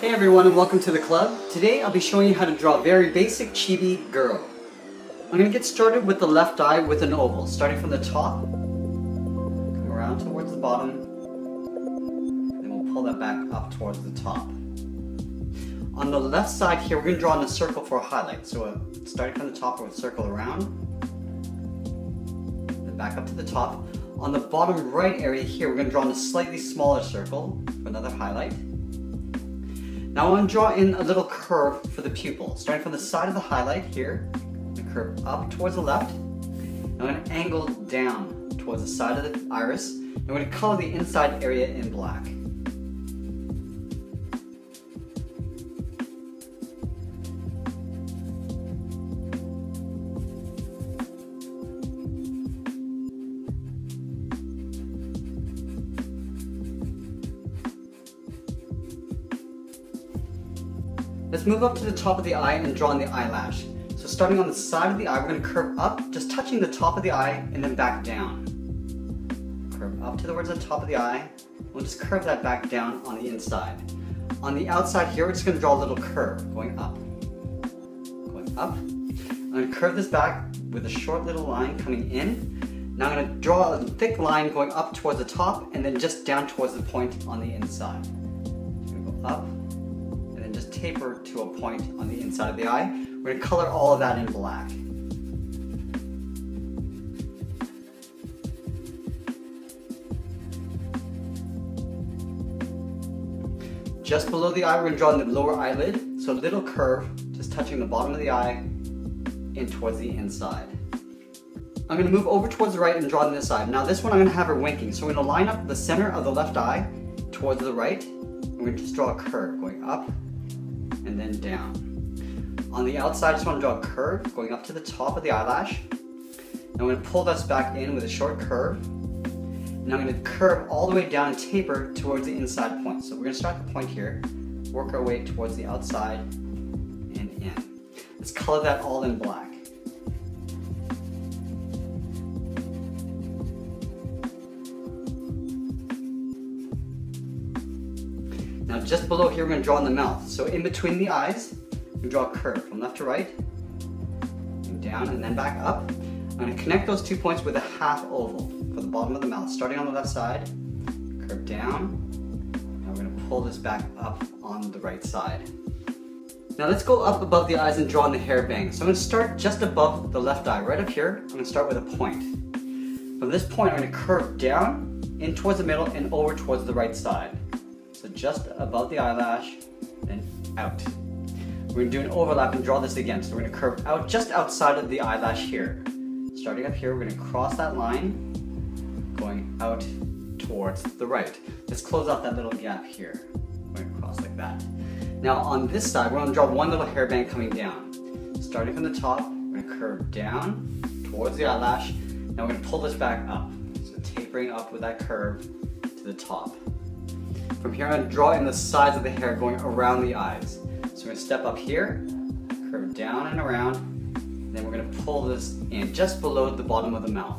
Hey everyone and welcome to the club. Today I'll be showing you how to draw a very basic chibi girl. I'm going to get started with the left eye with an oval, starting from the top, come around towards the bottom, then we'll pull that back up towards the top. On the left side here, we're going to draw in a circle for a highlight. So uh, starting from the top, we'll circle around, then back up to the top. On the bottom right area here, we're going to draw in a slightly smaller circle for another highlight. Now I want to draw in a little curve for the pupil. Starting from the side of the highlight here, the curve up towards the left. I'm going to angle down towards the side of the iris. I'm going to color the inside area in black. Let's move up to the top of the eye and draw on the eyelash. So starting on the side of the eye, we're to curve up, just touching the top of the eye and then back down. Curve up towards the top of the eye. We'll just curve that back down on the inside. On the outside here, we're just going to draw a little curve going up. Going up. I'm to curve this back with a short little line coming in. Now I'm going to draw a thick line going up towards the top and then just down towards the point on the inside. go up taper to a point on the inside of the eye. We're to color all of that in black. Just below the eye, we're to draw in the lower eyelid. So a little curve, just touching the bottom of the eye and towards the inside. I'm going to move over towards the right and draw on this side. Now this one I'm to have her winking. So we're to line up the center of the left eye towards the right. We're to just draw a curve going up and then down. On the outside, I just want to draw a curve going up to the top of the eyelash. And I'm going to pull this back in with a short curve. And I'm going to curve all the way down and taper towards the inside point. So we're going to start the point here, work our way towards the outside and in. Let's color that all in black. Just below here, we're gonna draw in the mouth. So in between the eyes, we draw a curve from left to right, and down and then back up. I'm gonna connect those two points with a half oval for the bottom of the mouth. Starting on the left side, curve down, and we're gonna pull this back up on the right side. Now let's go up above the eyes and draw in the hair bang. So I'm gonna start just above the left eye, right up here. I'm gonna start with a point. From this point, I'm gonna curve down, in towards the middle, and over towards the right side. So just above the eyelash, and out. We're gonna do an overlap and draw this again. So we're gonna curve out just outside of the eyelash here. Starting up here, we're gonna cross that line, going out towards the right. Let's close out that little gap here. Gonna cross like that. Now on this side, we're gonna draw one little hairband coming down. Starting from the top, we're gonna curve down towards the eyelash. Now we're gonna pull this back up. So tapering up with that curve to the top. From here, to draw in the sides of the hair going around the eyes. So we're going to step up here, curve down and around, and then we're going to pull this in just below the bottom of the mouth.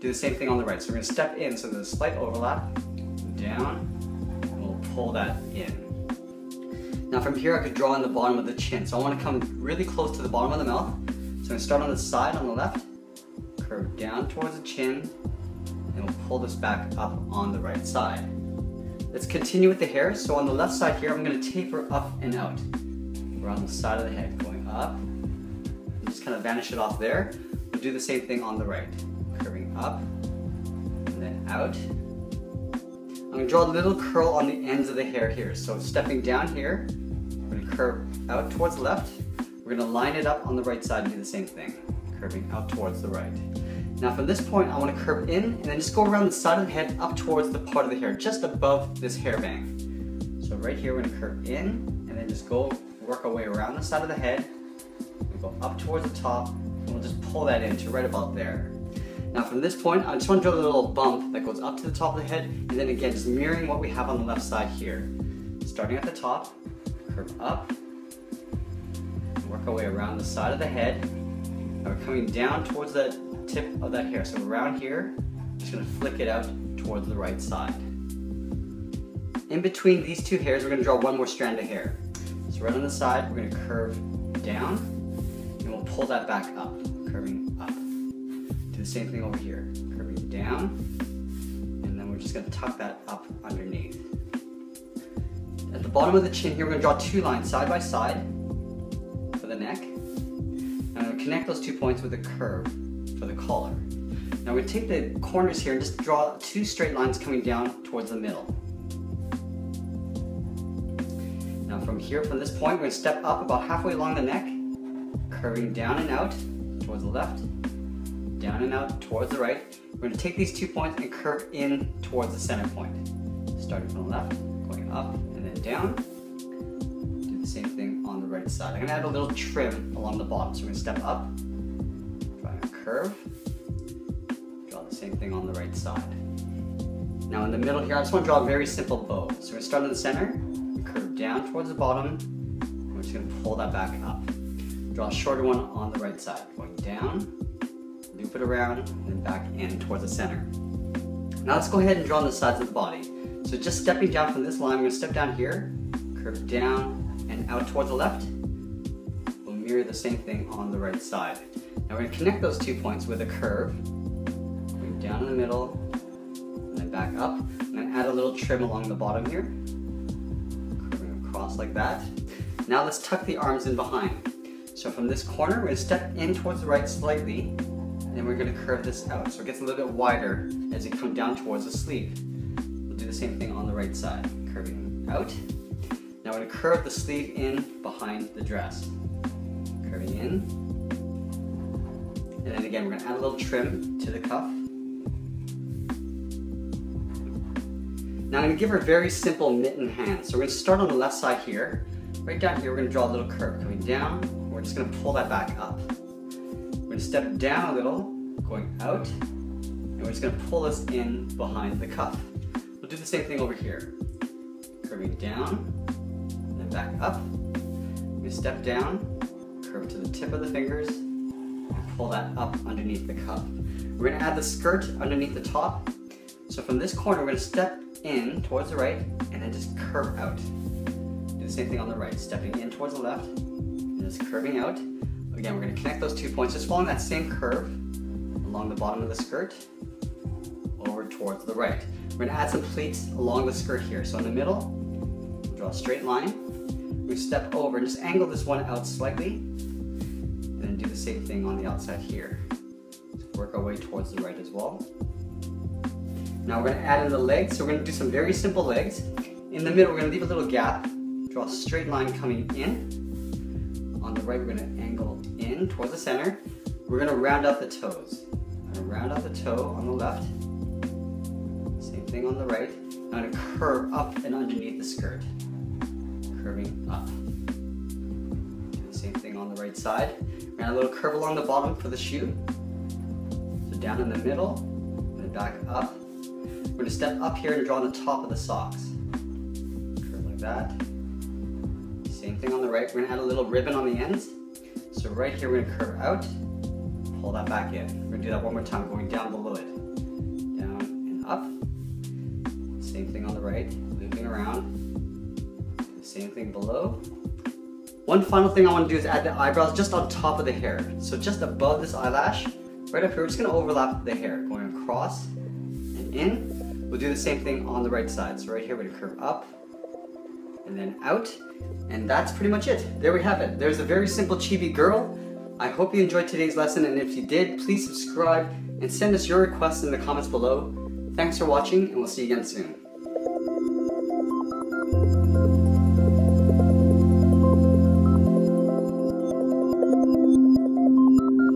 Do the same thing on the right. So we're going to step in, so there's a slight overlap, down, and we'll pull that in. Now from here, I could draw in the bottom of the chin. So I want to come really close to the bottom of the mouth. So I'm to start on the side on the left, curve down towards the chin, and we'll pull this back up on the right side. Let's continue with the hair. So on the left side here, I'm gonna taper up and out. Around the side of the head, going up. Just kind of vanish it off there. We'll do the same thing on the right. Curving up, and then out. I'm gonna draw a little curl on the ends of the hair here. So stepping down here, we're gonna curve out towards the left. We're gonna line it up on the right side and do the same thing. Curving out towards the right. Now from this point, I want to curve in and then just go around the side of the head up towards the part of the hair, just above this hair bang. So right here, we're going to curve in and then just go work our way around the side of the head. We go up towards the top and we'll just pull that in to right about there. Now from this point, I just want to draw a little bump that goes up to the top of the head and then again, just mirroring what we have on the left side here. Starting at the top, curve up, work our way around the side of the head. We're coming down towards that tip of that hair. So around here, just gonna flick it out towards the right side. in between these two hairs, we're gonna draw one more strand of hair. So right on the side, we're gonna curve down, and we'll pull that back up, curving up. Do the same thing over here, curving down, and then we're just gonna tuck that up underneath. At the bottom of the chin here, we're gonna draw two lines side by side connect those two points with a curve for the collar. Now we're gonna take the corners here and just draw two straight lines coming down towards the middle. Now from here, from this point, we're gonna step up about halfway along the neck, curving down and out towards the left, down and out towards the right. We're gonna take these two points and curve in towards the center point. Starting from the left, going up and then down. Do the same side. I'm gonna add a little trim along the bottom. So we're gonna step up, drawing a curve, draw the same thing on the right side. Now in the middle here, I just want to draw a very simple bow. So we're to start in the center, curve down towards the bottom, we're just to pull that back up. Draw a shorter one on the right side, going down, loop it around, and then back in towards the center. Now let's go ahead and draw on the sides of the body. So just stepping down from this line, going to step down here, curve down and out towards the left. The same thing on the right side. Now we're going to connect those two points with a curve down in the middle, and then back up, and then add a little trim along the bottom here, curving across like that. Now let's tuck the arms in behind. So from this corner, we're gonna step in towards the right slightly, and then we're gonna curve this out. So it gets a little bit wider as you come down towards the sleeve. We'll do the same thing on the right side, curving out. Now we're gonna curve the sleeve in behind the dress. In. And then again, we're gonna add a little trim to the cuff Now I'm gonna give her a very simple mitten hand. So we're gonna start on the left side here. Right down here, we're gonna draw a little curve coming down. We're just gonna pull that back up. We're gonna step down a little, going out, and we're just gonna pull this in behind the cuff. We'll do the same thing over here. Curving down, and then back up. Gonna step down, curve to the tip of the fingers, and pull that up underneath the cuff. We're gonna add the skirt underneath the top. So from this corner, we're gonna step in towards the right, and then just curve out. Do the same thing on the right, stepping in towards the left, and just curving out. Again, we're gonna connect those two points, just following that same curve along the bottom of the skirt, over towards the right. We're gonna add some pleats along the skirt here. So in the middle, draw a straight line. We step over and just angle this one out slightly, the same thing on the outside here. work our way towards the right as well. Now we're gonna add in the legs. So we're gonna do some very simple legs. In the middle, we're gonna leave a little gap. Draw a straight line coming in. On the right, we're gonna angle in towards the center. We're gonna round out the toes. I'm gonna round out the toe on the left. Same thing on the right. I'm gonna curve up and underneath the skirt. Curving up. Same thing on the right side. Gonna a little curve along the bottom for the shoe. So down in the middle, and back up we're gonna step up here and draw on the top of the socks. Curve like that. Same thing on the right. We're gonna add a little ribbon on the ends. So right here, we're gonna curve out, pull that back in. We're gonna do that one more time, going down below it. Down and up. Same thing on the right, looping around. Same thing below. One final thing I want to do is add the eyebrows just on top of the hair. So just above this eyelash, right up here, we're just going to overlap the hair, going across and in, We'll do the same thing on the right side. So right here, we're gonna curve up and then out. And that's pretty much it. There we have it. There's a very simple chibi girl. I hope you enjoyed today's lesson, and if you did, please subscribe and send us your requests in the comments below. Thanks for watching, and we'll see you again soon.